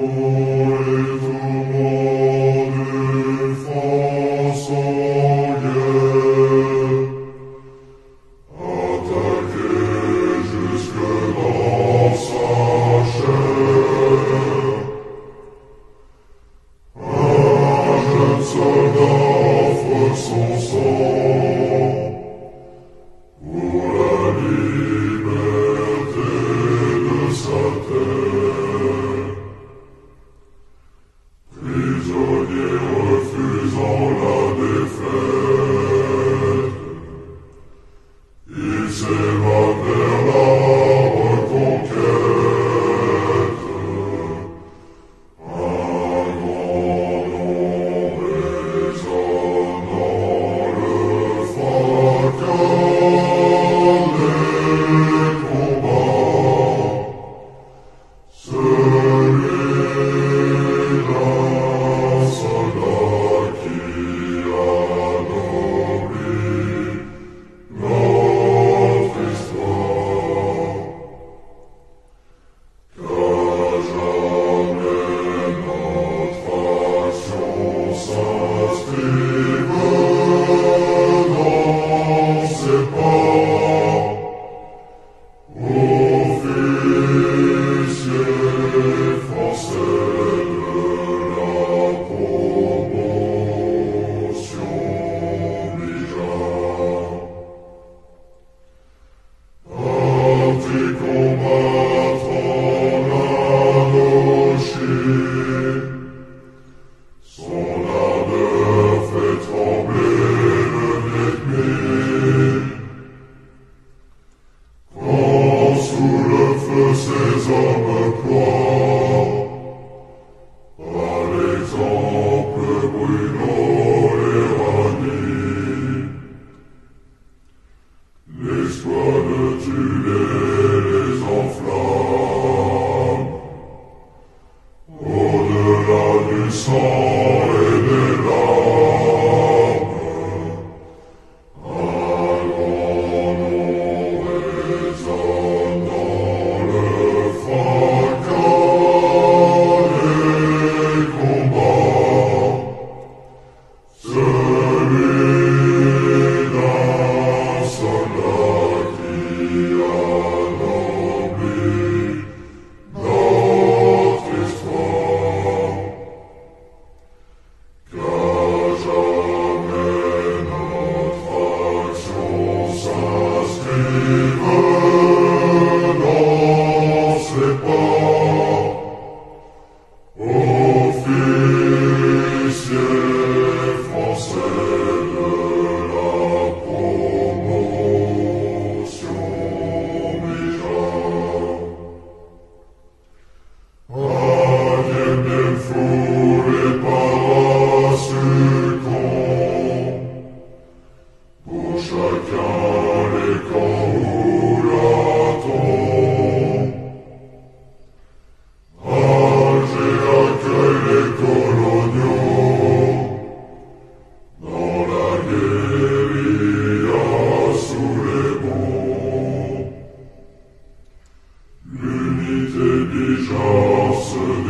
Om. parola de fe. Nesquadra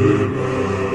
Amen.